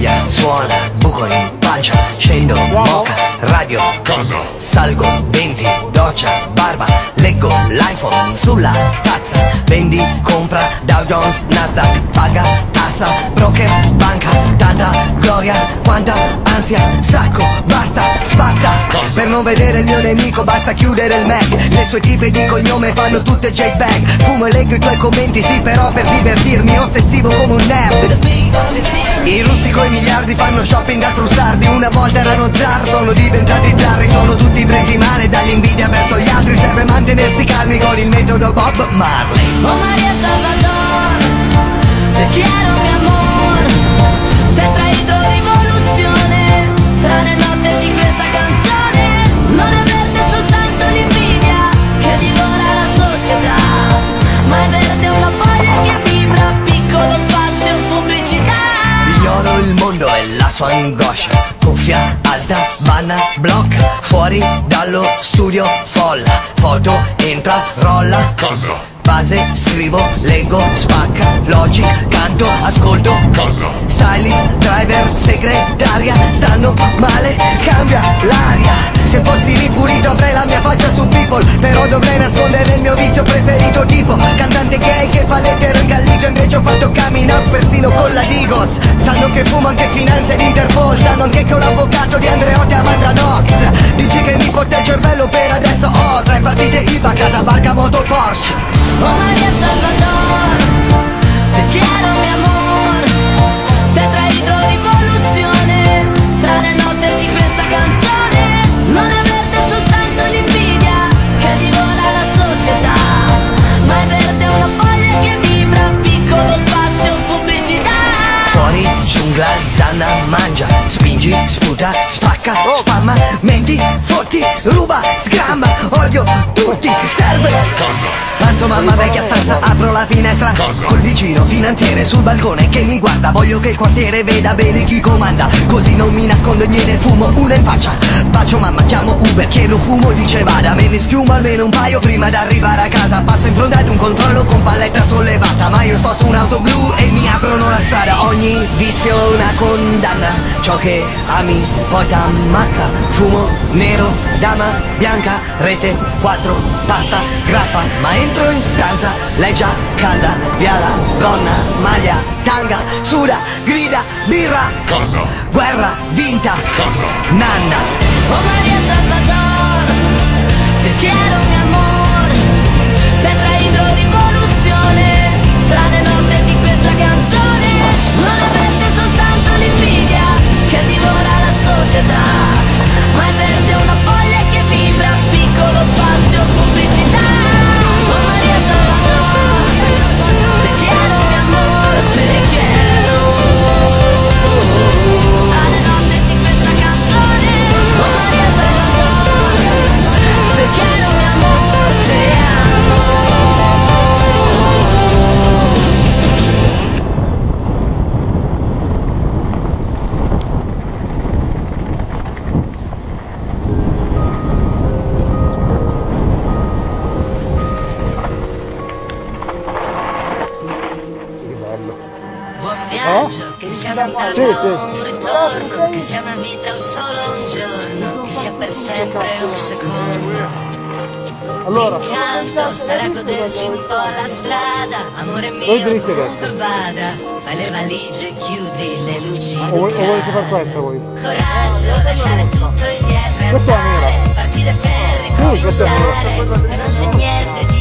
sveglia, suona, buco in pancia, scendo, moca, radio, canna, salgo, denti, doccia, barba, leggo l'iPhone sulla tazza, vendi, compra, Dow Jones, Nasdaq, paga, tassa, broker, banca, tanta gloria, quanta ansia, stacco, basta, spatta, per non vedere il mio nemico basta chiudere il Mac, le sue tipe di cognome fanno tutte JPEG, fumo e leggo i tuoi commenti, sì però per divertirmi, ossessivo come un nerd. I russi coi miliardi fanno shopping a trussardi. Una volta erano zar, sono diventati zarri. Sono tutti presi male dall'invidia verso gli altri. Serve mantenersi calmi con il metodo Bob Marley. Oh María Salvador, te quiero mi amor, te he traído rivoluzione, tra le note di questa canzone, non averte soltanto l'invidia che divora la società, ma è verde una foglia che vibra, piccolo spazio, pubblicità. Ignoro il mondo e la sua angoscia Cuffia alta, banna, blocca Fuori dallo studio folla Foto, entra, rolla. Canna, Base, scrivo, leggo, spacca Logic, canto, ascolto. Canna, Stylist, driver, segretaria Stanno male, cambia l'aria. Se fossi ripulito avrei la mia faccia su people Però dovrei nascondere il mio vizio preferito Tipo cantante gay che fa l'etero incallito Invece ho fatto coming up persino con la Digos. Sanno che fumo anche finanza ed Interpol Sanno anche che ho l'avvocato di Andreotti a Mandra Nox. Dici che mi fotte il cervello per adesso ho Tre partite IVA, casa, barca, moto, Fotti, ruba, scamma Odio tutti, serve. Lanzo mamma vecchia stanza, apro la finestra. Col vicino finanziere sul balcone che mi guarda. Voglio che il quartiere veda bene chi comanda Così non mi nascondo niente, fumo una in faccia. Bacio mamma, chiamo Uber, chiedo fumo, dice vada. Me ne schiumo almeno un paio prima d'arrivare a casa. Passo in fronte ad un controllo con palletta sollevata. Ma io sto su un'auto blu e mi aprono la strada. Ogni vizio è una condanna. Ciò che ami poi t'ammazza Fumo nero, dama bianca, rete 4, pasta, grappa. Ma entro in stanza, lei già calda. Via la gonna, maglia, tanga, suda, grida, birra. Canna, Guerra vinta, canna, nanna Oh María Salvador, te quiero mi amor, che sia un'andata o un ritorno, che sia una vita o solo un giorno, che sia per sempre un secondo. Allora, Canto, sarà godersi un po' la strada, amore mio, comunque vada, fai le valigie, chiudi le luci o vuoi, vuoi che questa voi? Coraggio, lasciare tutto indietro e andare, partire per Sì, ricominciare, non c'è niente di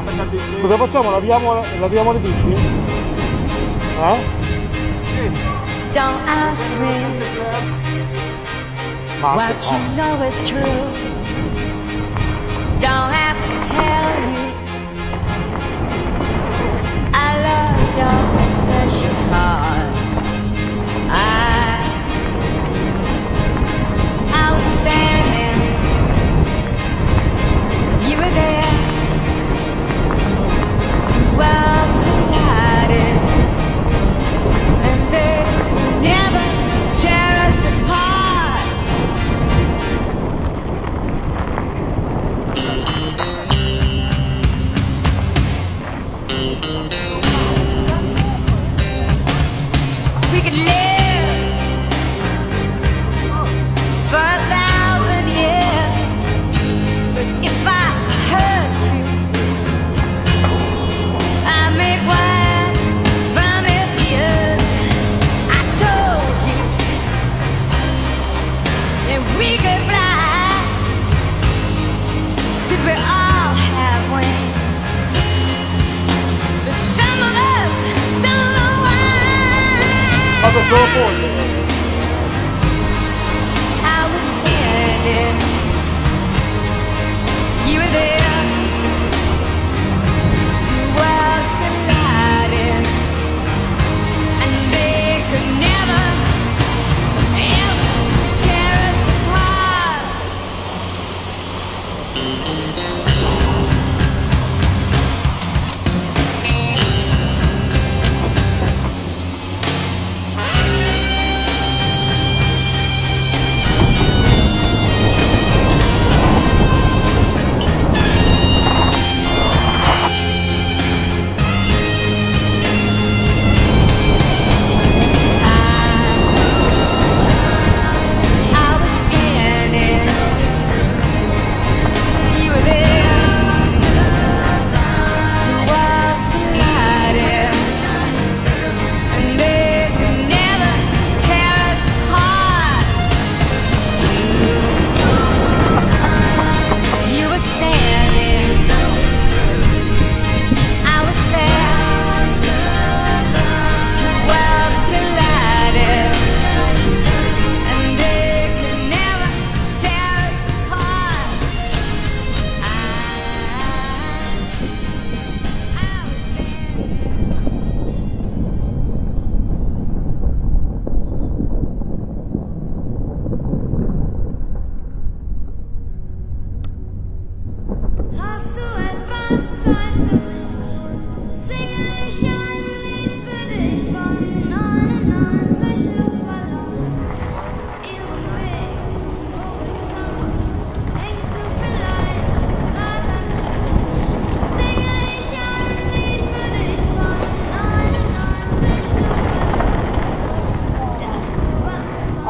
Ma cosa facciamo? Laviamo, laviamo le bici? Eh? Don't ask me what you know is true. Don't have to tell you. I love your precious heart. I, I was standing, you were there.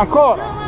Ancora!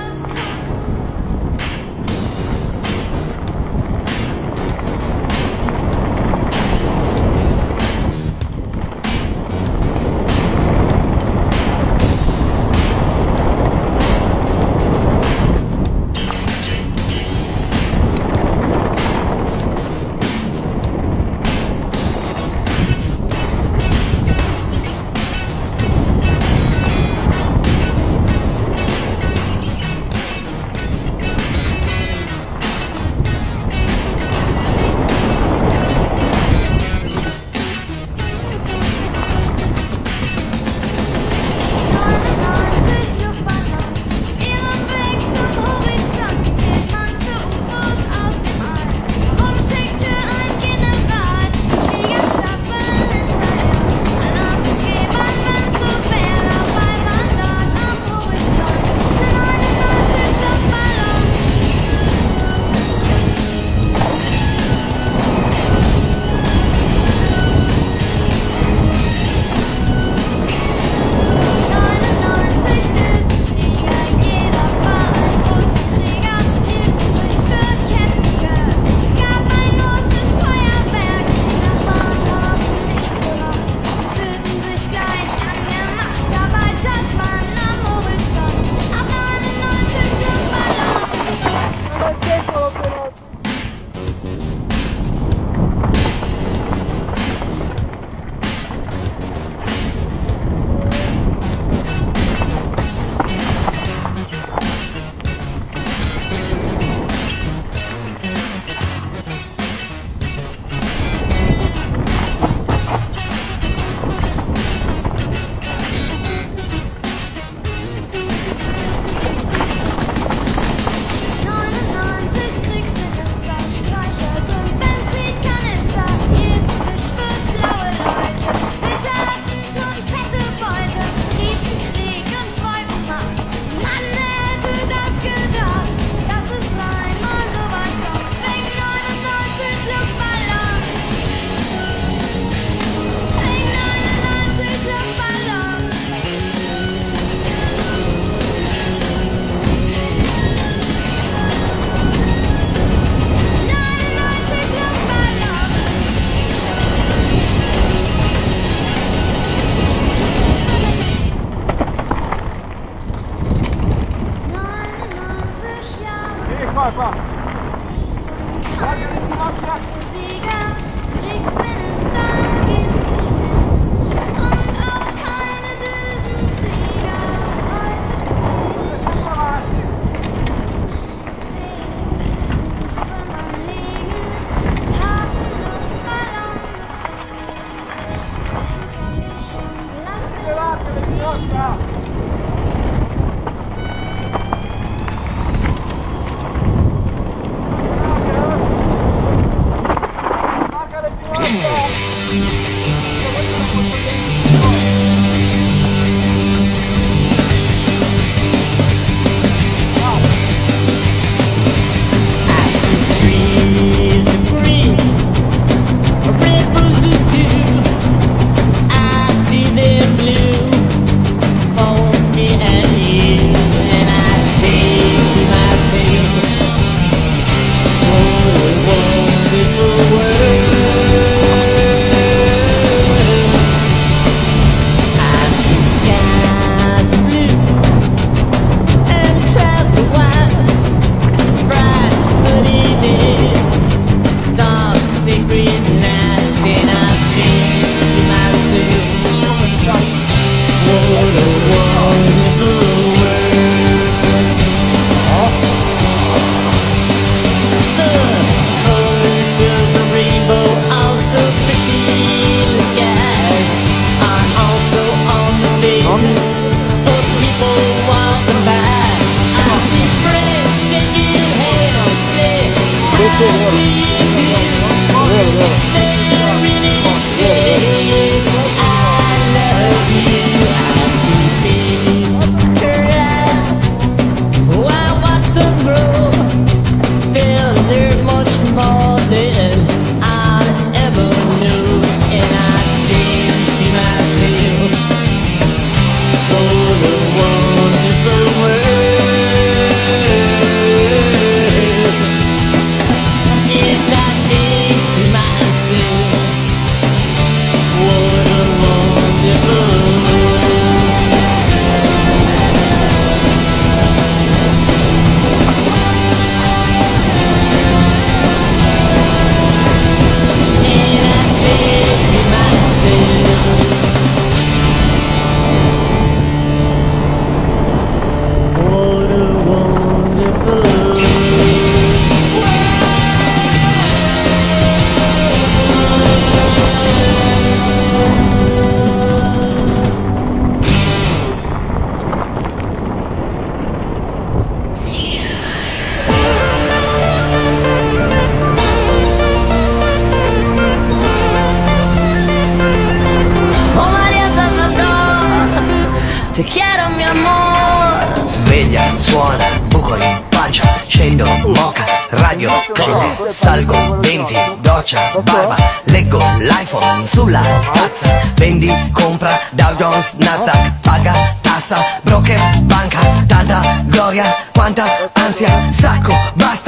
Doccia, barba, leggo l'iPhone sulla tazza, vendi, compra, Dow Jones, Nasdaq, paga, tassa, broker, banca, tanta gloria, quanta ansia, stacco, basta,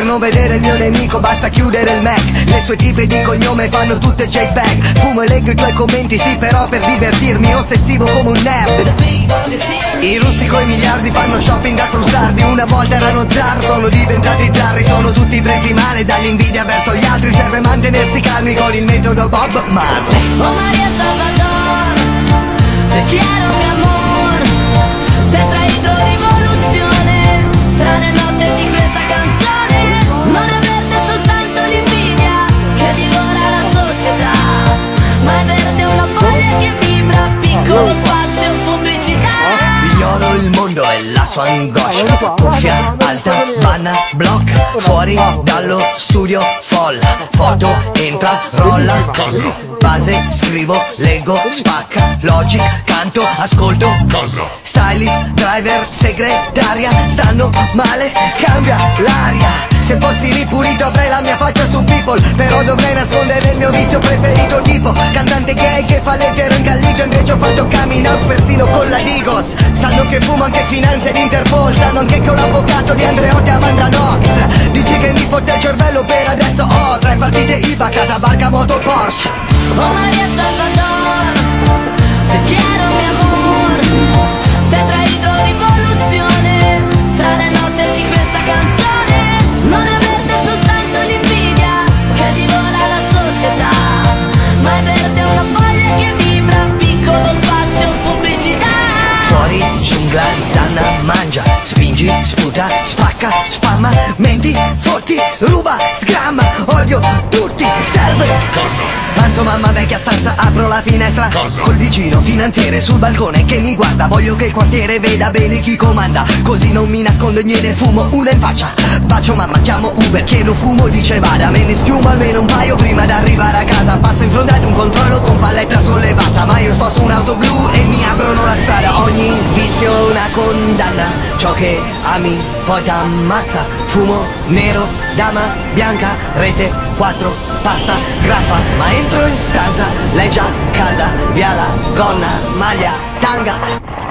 per non vedere il mio nemico basta chiudere il Mac, le sue tipe di cognome fanno tutte JPEG, fumo e leggo i tuoi commenti, sì però per divertirmi, ossessivo come un nerd. I russi coi miliardi fanno shopping a trussardi. Una volta erano zar, sono diventati zarri. Sono tutti presi male dall'invidia verso gli altri. Serve mantenersi calmi con il metodo Bob Marley. Oh Maria Salvador, te quiero mi amor. Tetraidro rivoluzione, mondo e la sua angoscia Cuffia alta, banna, block Fuori dallo studio, folla Foto, entra, rolla Base, scrivo, leggo, spacca. Logic, canto, ascolto Stylist, driver, segretaria. Stanno male, cambia l'aria. Se fossi ripulito avrei la mia faccia su people. Però dovrei nascondere il mio vizio preferito Tipo cantante gay che fa l'etero incallito Invece ho fatto coming out persino con la Digos. Sanno che fumo anche finanze ed Interpol Sanno anche che ho l'avvocato di Andreotti Amanda Knox Dici che mi fotte il cervello per adesso ho Tre partite IVA, casa, barca, moto, Porsche Oh Maria Salvador, te quiero mi amor. Tetraidro rivoluzione, tra le note di questa canzone. Non è verde soltanto l'invidia che divora la società, ma è verde una foglia che vibra, piccolo spazio, pubblicità. Fuori, giungla, spacca, spamma Menti, fotti, ruba, sgramma Odio tutti, serve. Panzo mamma vecchia stanza, apro la finestra. Col vicino finanziere sul balcone che mi guarda. Voglio che il quartiere veda bene chi comanda. Così non mi nascondo niente, fumo una in faccia bacio mamma chiamo Uber Chiedo fumo dice vada. Me ne schiumo almeno un paio prima d'arrivare a casa. Passo in fronte ad un controllo con paletta sollevata Ma io sto su un'auto blu e mi aprono la strada. Ogni vizio una condanna Ciò che ami poi t'ammazza. Fumo nero, dama bianca, rete 4, pasta, grappa. Ma entro in stanza, lei già calda Via la gonna, maglia, tanga.